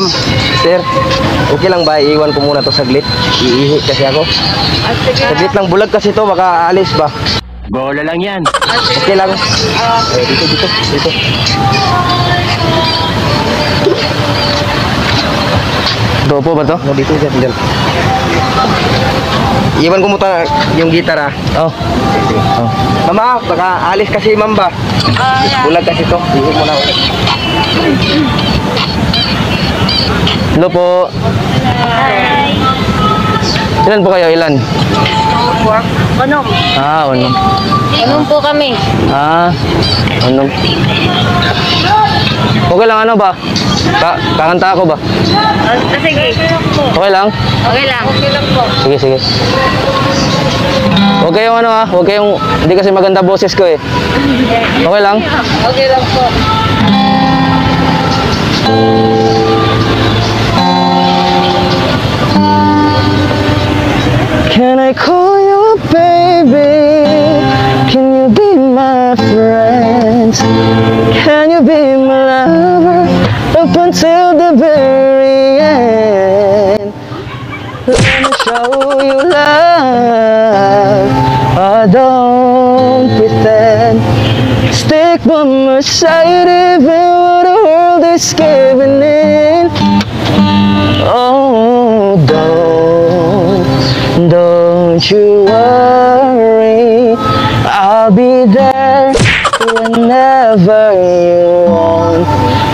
Ma'am, sir, okay lang ba? Iiwan ko muna to saglit. Iihi kasi ako. Ah, sige. Saglit lang bulag kasi to, baka alis ba? Bola lang yan. Ah, sige. Okay lang. Ah, Eh, dito, dito, dito. Ito po ba to? Oh, dito, dyan, dyan. Iwan ko muna yung gitar ah. Oh. oh. Mama, baka alis kasi ma'am ba? ah, yeah. Bulag kasi to. Iwan mo na ulit. Hello po. Hi. Ilan po kayo? Ilan? Anong? Ah, unong. Anong po kami? Ah, unong. Okay lang ano ba? Ka kakanta ako ba? Ah, sige. Okay lang? Okay lang. Okay lang po. Sige, sige. Huwag kayong ano ah, huwag kayong, hindi kasi maganda boses ko eh. Okay lang? Okay lang po. Can I call you baby? Can you be my friend? Can you be my lover up until the very end? Let me show you love. I don't pretend. Stick by my side even when the world is giving don't you worry. I'll be there whenever you want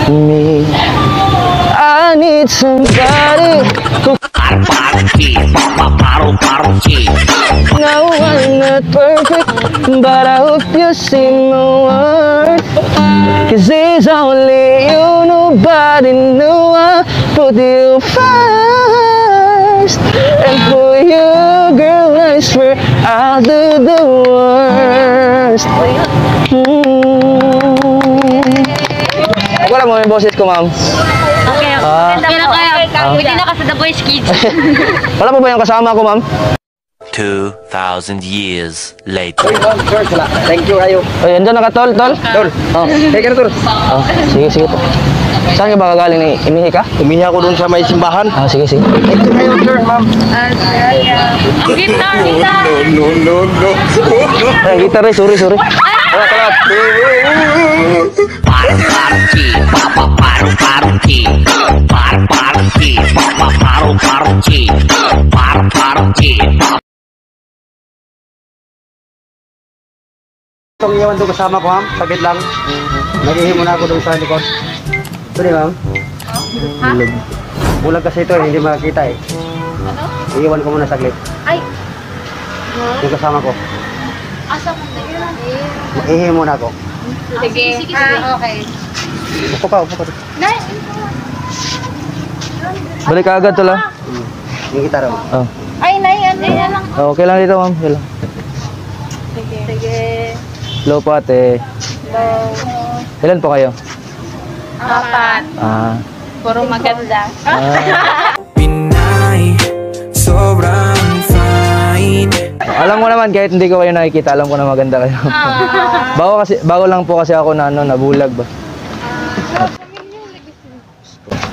me. I need somebody who No, I'm not perfect, but I hope you see my worth. Cause it's only you, nobody knew I put you first. And for you, Mo yung boses ko, ma'am. Okay. Ah. Okay na kayo. Pwede na kasi the boys kids. Wala po ba yung kasama ko, ma'am? 2,000 years later. ma'am, sir, thank you kayo. Ay, andyan naka, tol, tol. Tol. Oh, hey, tol. Oh, sige, sige po. Saan ka ba kagaling ni Imihi ka? Umihi ako doon sa may simbahan. Ah, sige, sige. Thank you kayo, sir, ma'am. Ah, Ang guitar, guitar. No, no, no. Ay, gitar eh, sorry, sorry. Wala, kalat. Itong iwan doon kasama ko, ma'am. Saglit lang. Nag-ihi muna ako doon sa likod. Pwede, ma'am? Bulag. Bulag kasi ito, eh, hindi makakita eh. Iiwan ko muna saglit. Ay. Yung kasama ko. Asa mo na? Iihi muna ako. Sige. Ah, okay. Upo ka, upo ka. Nay, Balik ka agad, tol, ah. Hmm. Yung gitara mo. Oh. Ay, nay, ano yan lang. Oh, okay lang dito, ma'am. Okay lang. Sige. Sige. Hello po, ate. Hello. Ilan po kayo? Apat. Ah. Puro maganda. ah. Alam mo naman, kahit hindi ko kayo nakikita, alam ko na maganda kayo. bago, kasi, bago lang po kasi ako na ano, nabulag ba.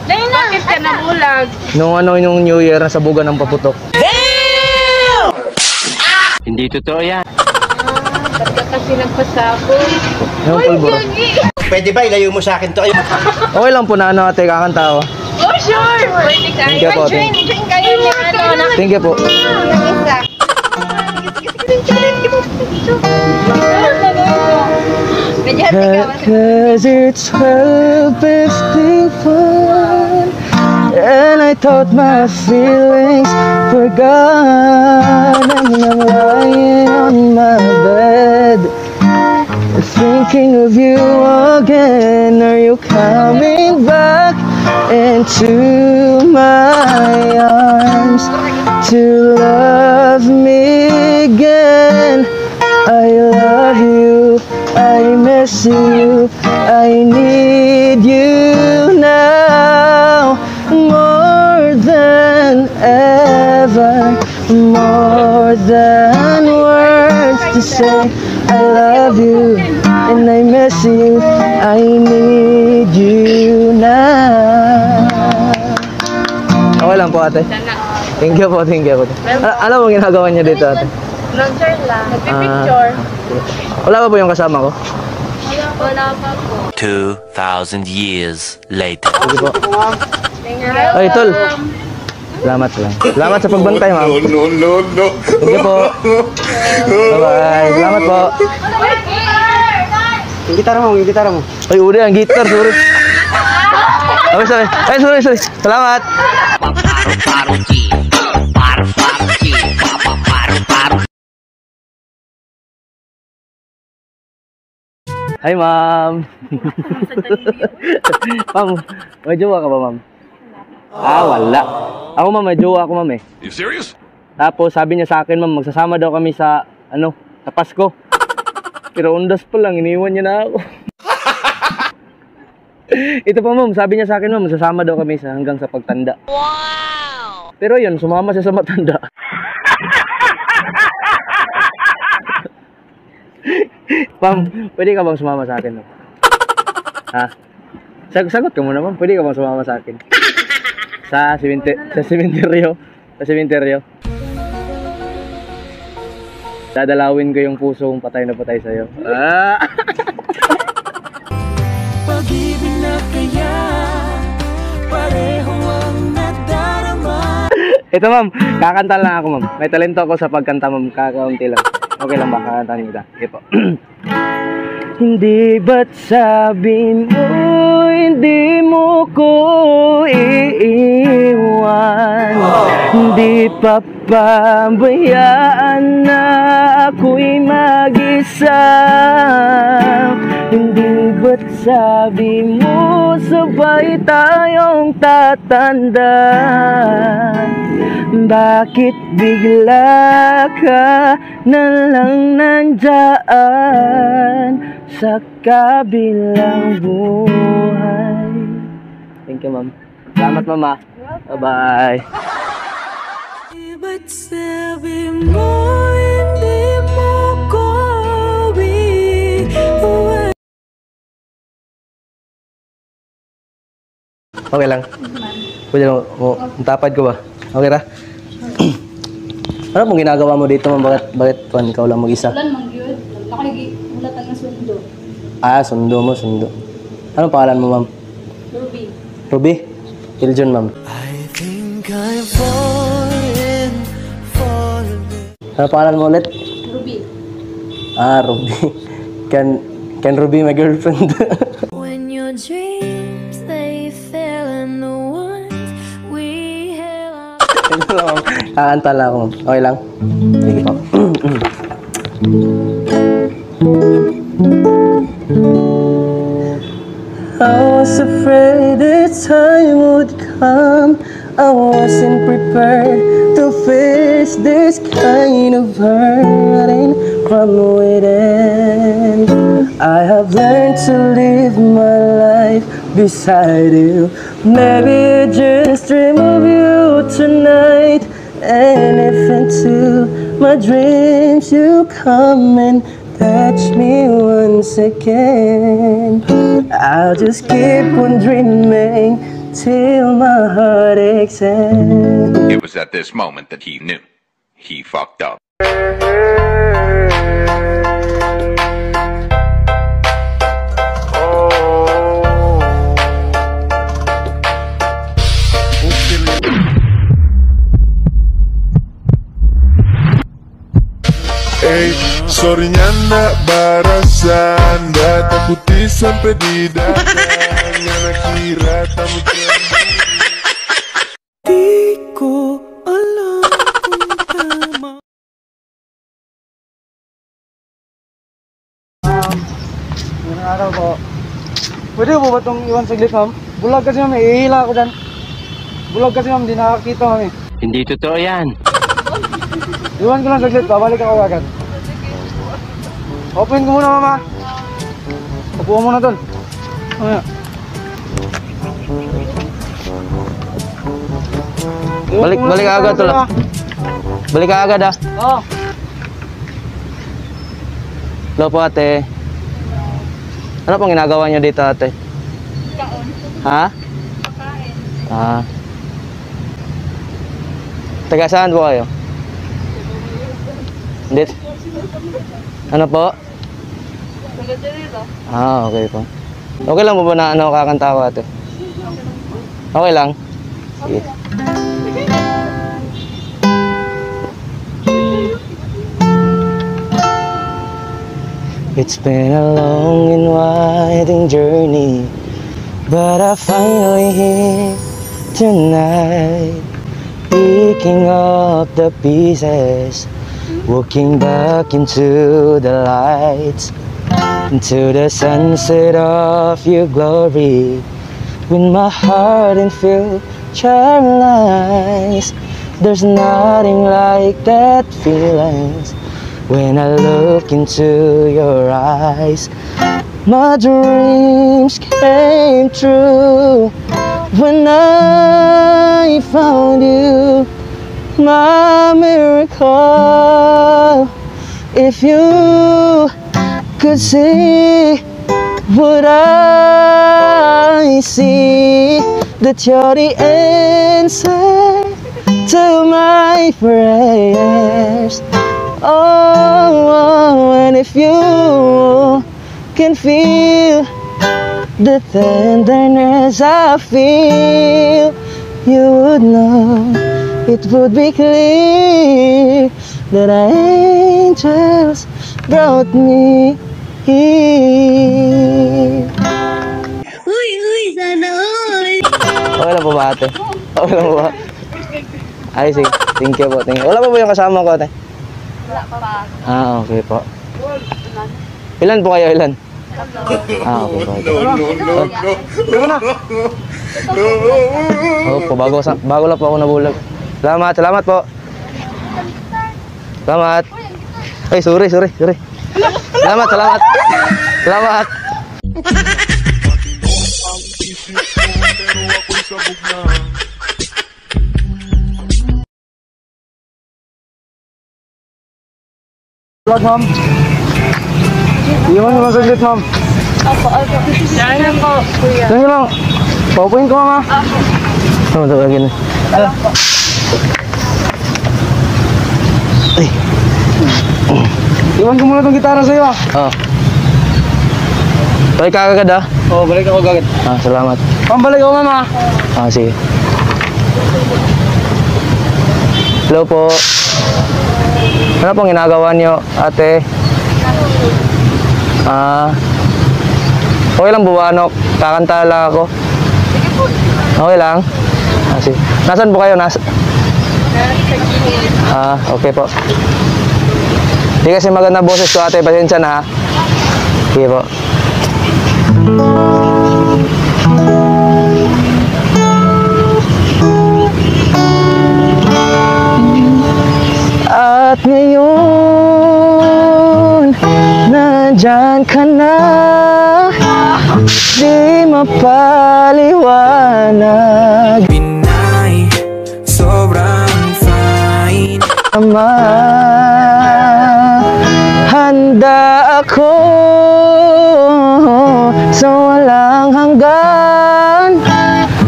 Dahil na. Bakit ka nabulag? Nung ano, yung New Year, nasa buga ng paputok. Hindi totoo yan. Ba't ka kasi nagpasabog? Yung pulburo. Pwede ba ilayo mo sa akin to? Ayun. Okay lang po na ano, ate, kakanta ako. Oh, sure! Pwede ka. Thank you po, thank you. Join kayo ni ano, na Thank you po. Cause it's 12.51 And I thought my feelings were gone. And I'm lying on my bed Thinking of you again. Are you coming back into my arms To love me again I love you, I miss you, I need you now more than ever, more than words to say. I love you and I miss you, I need you now. Okay lang po ate. Thank you po, thank you po. Ano, ano mo ginagawa niyo dito ate? Nag-share lang. Ah. Nagpipicture. Wala pa po yung kasama ko? Wala pa. Wala pa po. 2,000 years later. Sige po. Thank you. Ay, tol. Salamat lang. Salamat sa pagbantay, ma'am. No, no, no, no. Sige po. Bye-bye. Salamat po. Yung gitara mo, yung gitara mo. Ay, uli ang guitar, sorry. Okay, sorry. Ay, sorry, sorry. Salamat. Hi, ma'am. ma'am, may jowa ka ba, ma'am? Ah, wala. Ako, ma'am, may jowa ako, ma'am, eh. You serious? Tapos sabi niya sa akin, ma'am, magsasama daw kami sa, ano, sa Pasko. Pero undas pa lang, iniwan niya na ako. Ito pa, ma'am, sabi niya sa akin, ma'am, magsasama daw kami sa hanggang sa pagtanda. Wow! Pero yun, sumama siya sa matanda. Ma'am, pwede ka bang sumama sa akin, ma'am? Ha? Sag sagot ka muna, ma'am. Pwede ka bang sumama sa akin? Sa siminte sa simenteryo. Sa simenteryo. Dadalawin ko yung puso kong patay na patay sa'yo. Ah! Pag-ibig na kaya Pareho ang nadarama Ito ma'am, kakanta lang ako ma'am. May talento ako sa pagkanta ma'am, kakaunti lang. Okay lang ba? Kakantahin kita. Okay po. Hindi ba't sabi mo hindi mo ko iiwan. Hindi papabayaan na ako'y mag-isa. Hindi ba't sabi mo sabay tayong tatanda? Bakit bigla ka na lang nandyan? Sa kabilang buhay. You, ma'am. Salamat, mama. Bye-bye. Ba't sabi mo hindi mo ko iiwan Okay lang. Pwede lang. Oh, ang tapad ko ba? Okay ra? ano pong ginagawa mo dito, ma'am? Bakit, bakit pan, ikaw lang mag-isa? Ulan mang yun. Nakaligi, ulat ang sundo. Ah, sundo mo, sundo. Anong pangalan mo, ma'am? Ruby. Ruby? Iljon, ma'am. I think I've fallen, fallen Ano pangalan mo ulit? Ruby. Ah, Ruby. Can, can Ruby my girlfriend? When your dreams they fail and the ones we held Ito lang, ma'am. Kakanta lang ako, ma'am. Okay lang? Sige po. I was afraid this time would come. I wasn't prepared to face this kind of hurting from within. I have learned to live my life beside you. Maybe I just dream of you tonight. And if into my dreams you come and touch me once again, I'll just keep on dreaming till my heart aches. and- It was at this moment that he knew. He fucked up. Ey, sornyanda barasanda Takuti sampai di dada Yang nakira tamu Di ko alam kung tama Ngayong araw po. Pwede po ba itong iwan saglit, ma'am? Bulag kasi, ma'am. Ihihila ako dyan. Bulag kasi, ma'am. Di nakakita, ma'am. eh. Hindi totoo yan. Iwan ko lang saglit. Babalik ako agad. Open ko muna, mama. Upo muna doon. Mamaya. Balik- balik agad, tol, ah. Balik ka agad ah. Oo. Hello po ate. Ano pong ginagawa niyo dito ate? Kaon. Ha? Pakain. Ah. Taga saan po kayo? Hindi. Ano po? Ah, okay po. Okay lang po ba na ano kakanta ko ate? Okay lang? Sige. It's been a long and winding journey, but I finally here tonight, picking up the pieces, walking back into the lights, into the sunset of your glory, with my heart in future lines. There's nothing like that feeling. when I look into your eyes. My dreams came true when I found you, my miracle. If you could see what I see, that you're the answer to my prayers. Oh, and if you can feel the tenderness I feel, you would know it would be clear that angels brought me here. Uy, uy, sana all. Okay lang po ba ate? Okay lang po ba? Ay, sige. Thank you po. Thank you. Wala pa po yung kasama ko ate? Wala pa pa. Ah, okay po. Ilan po kayo? Ilan? Ah, okay po. Opo, bago, bago lang po ako nabulag. Salamat, salamat po. Salamat. Ay, sorry, sorry, sorry. Salamat, salamat. Salamat. Vlog, ma'am. Iwan lang saglit, ma'am. Opo, opo. Diyan lang po, kuya. Sige lang. Paupuin ko, mama. Ano ito lagi na? Ay. Iwan ko muna tong gitara sa'yo ah. Oh. Balik ka agad ah. Oo, balik ako gagad. Ah, salamat. Pambalik ako mama. Ah, sige. Hello po. Ano pong ginagawa niyo, ate? Ah, okay lang ba, ano? Kakanta lang ako. Okay lang? Ah, sige. Nasaan po kayo? Nas ah, okay po. Hindi kasi maganda boses ko, ate. Pasensya na, ha? Sige po. At ngayon, nandyan ka na Di mapaliwanag Ama Handa ako Sa walang hanggan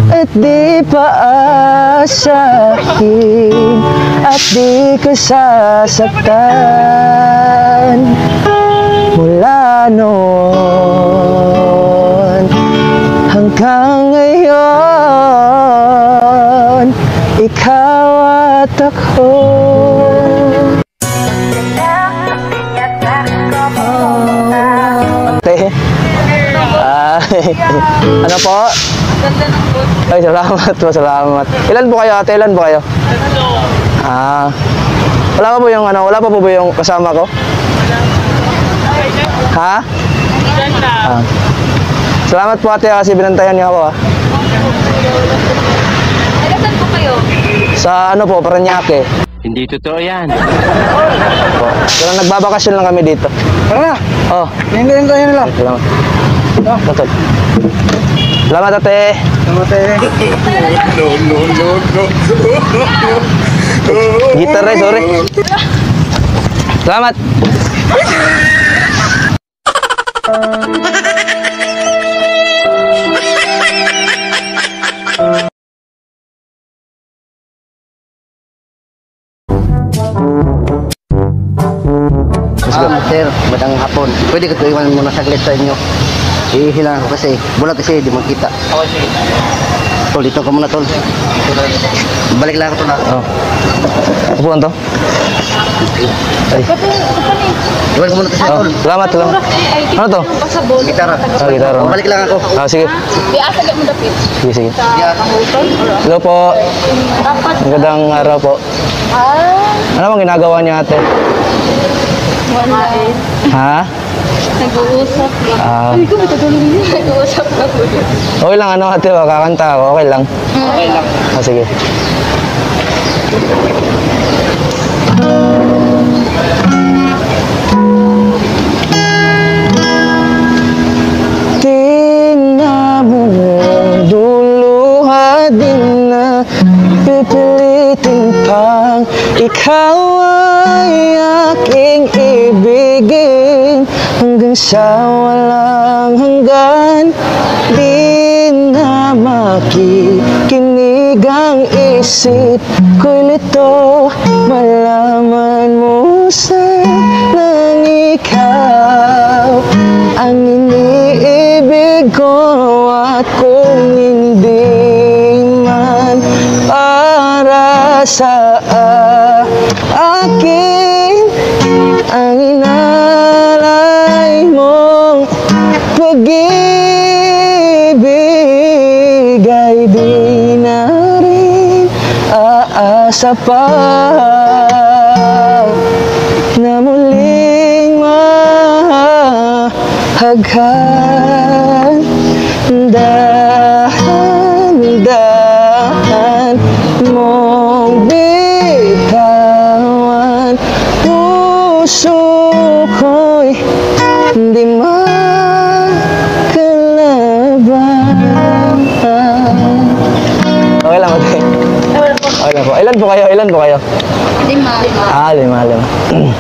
At di paasahin At di ko sasaktan Mula noon Hanggang ngayon Ikaw at ako ano po? Ay, salamat po, salamat. Ilan po kayo ate? Ilan po kayo? Ah. Wala pa po yung ano, wala pa po ba yung kasama ko? Ha? Ah. Salamat po ate kasi binantayan niyo ako ah. Taga saan po kayo? Sa ano po, Paranaque. Hindi totoo yan. Po. Pero nagbabakasyon lang kami dito. Tara na. Oh, Hintayin tayo nila. salamat. No? Lutod. Salamat, ate. Salamat, ate. No, no, no, no. Gitar eh, sorry. Salamat. Ah, sir, magandang hapon. Pwede ko iwan muna saglit sa inyo. Ihilang ako kasi. Bulat kasi, di makita. Okay, sige. Tol, dito ka muna, tol. Balik lang ako, tol. Oh. Upuan to? Ay. Iwan ko muna ito sa Oh, tol. salamat, salamat. Ano to? Pasabol. Gitara. Ah, gitara. Oh, balik lang ako. Ah, sige. Di asa mo dapit. Sige, sige. Hello po. Magandang araw po. Ah. Ano bang ginagawa niya ate? Wala. Ha? Nag-uusap lang. Ah, Ay, ko matutulong niyo. Nag-uusap lang po. okay lang ano ate, kakanta ako. Okay lang. Okay lang. Ah, sige. Tinamo duluha din na pipilitin pang ikaw ay aking ibigin hanggang sa walang hanggan di na makikinig ang isip ko'y lito malaman mo sanang ikaw ang iniibig ko at kung hindi man para sa akin aasa pa na muling mahaghan Ilan po kayo? Ilan po kayo? Lima. Ah, lima, lima.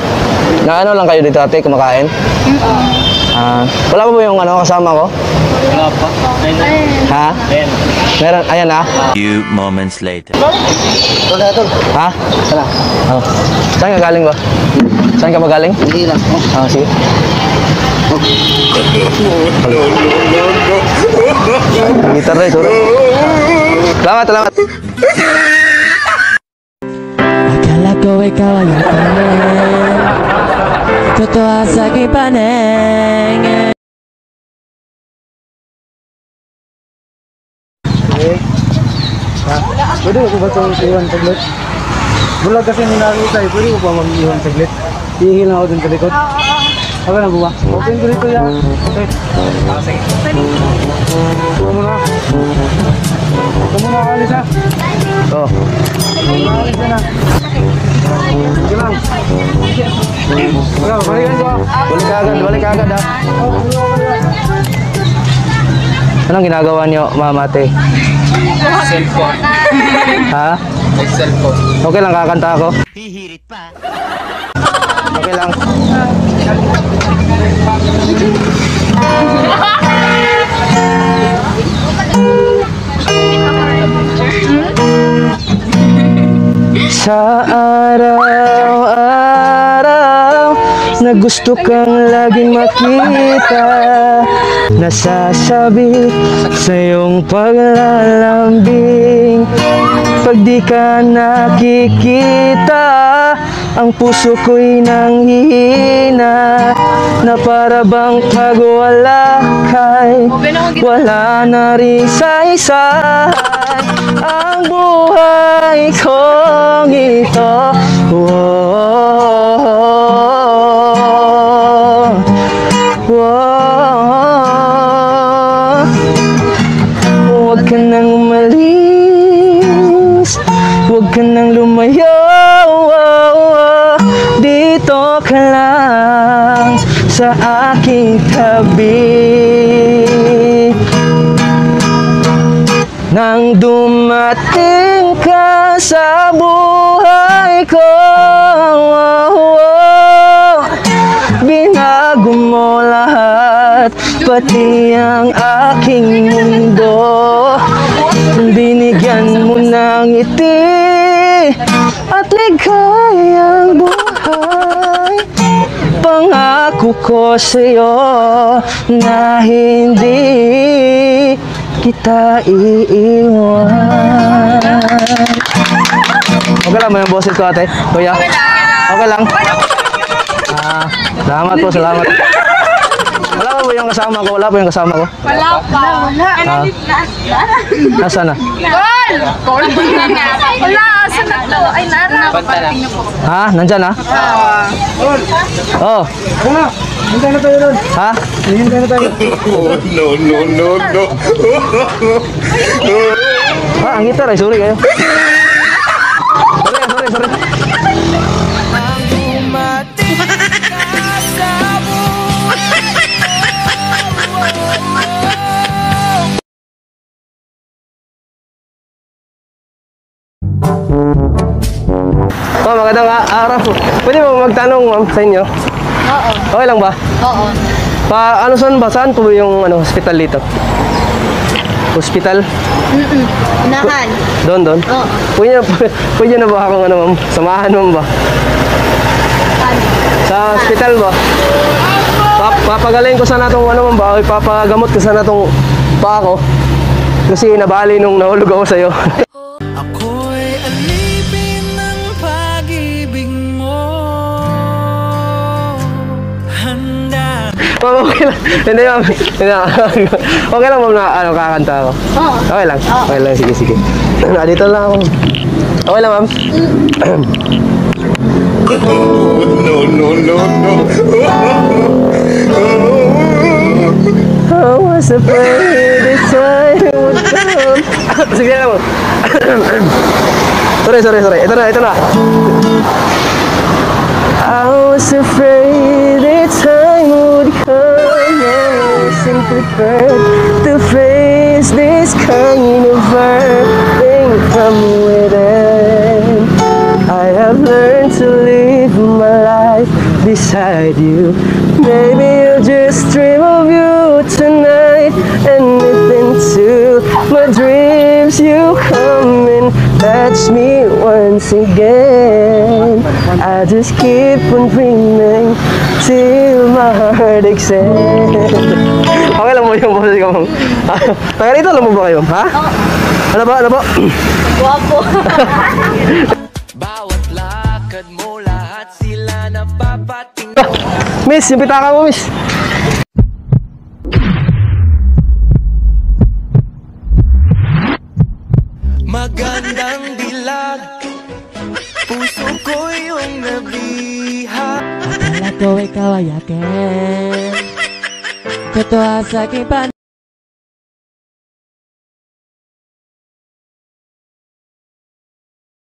na ano lang kayo dito ate, kumakain? Ah, wala pa po yung ano kasama ko? Wala pa. Ha? Meron, ayan ah. Few moments later. Tol, na, tol. Ha? Sana. Oh. Saan ka galing ba? Saan ka ba galing? Hindi lang. Oh. Ah, sige. Gitar rin, suro. Salamat, salamat. Ikaw ay aking Totoo sa aking paneng Pwede ko ba itong iwan saglit? Bulag kasi ninakita eh. Pwede ko ba mag-iwan saglit? Hihil na ako dun sa likod. Okay na ba? Open ko dito yan. Okay. Ah, sige. Ito muna. Ito muna alis ha. Oh. Alis na. Sige lang. Ikaw, balikan ko ah. Balik agad, balik agad ah. Anong ginagawa niyo, mama ate? Cellphone. Ha? May cellphone. Okay lang kakanta ako? Hihirit pa. Okay lang. Sa na gusto kang laging makita. Nasasabi sa iyong paglalambing. Pag di ka nakikita Ang puso ko'y nanghihina. Na para bang pag wala kay Wala na rin sa isa. Ang buhay kong ito. Whoa, sa aking tabi. Nang dumating ka sa buhay ko Binago mo lahat Pati ang aking mundo. Binigyan mo ng ngiti At ligayang buhay Pangako ko sa'yo na hindi kita iiwan. Okay lang mo yung boses ko ate? Kuya? Okay lang. Ah, salamat po, salamat. Wala pa po yung kasama ko? Wala po yung kasama ko? Wala pa. Wala. Ah, nasaan na? Gol! Gol! Wala. Saan na to? Ay, nara. Banta na. Ha? Nandyan ha? Oh, Ano? Hintay na tayo doon. ha? Hintay na tayo. no, no, no, no. Ah, ang gitar ay sorry kayo. Sorry, sorry, sorry. Magandang araw. Pwede mo magtanong ma'am sa inyo? Oo. Okay lang ba? Oo. Pa, ano saan ba? Saan po yung ano, hospital dito? Hospital? Mm-mm. Unahan. Doon, doon? Oo. Pwede na, pwede na ba akong ano ma'am? Samahan mo ba? Ano? Sa hospital ba? Pap papagaling ko sana itong ano ma'am ba? O ipapagamot ko sana itong paa ko. Kasi nabali nung nahulog ako sa'yo. Ma'am, okay lang. Hindi ma'am. Hindi, okay lang ma'am na ano, kakanta ako. Oo. Okay lang. Okay lang. Sige, sige. Ah, dito lang ako. Okay lang ma'am. No, no, no, no. I was afraid the time would come. Sige lang mo. sorry, sorry, sorry. Ito na, ito na. I was afraid prepared to face this kind of thing from within. I have learned to live my life beside you. Maybe I'll just dream of you tonight and nip into my dreams. You come and touch me once again. I just keep on dreaming till my heart extends. Okay lang mo yung boses ko, ma'am. Taga rito lang mo ba kayo? Ha? Ano ba? Ano ba? Guwapo. Bawat lakad mo lahat sila napapating Miss, yung pitaka mo, miss. Magandang dilag Puso ko yung nabiha Akala ko ikaw ay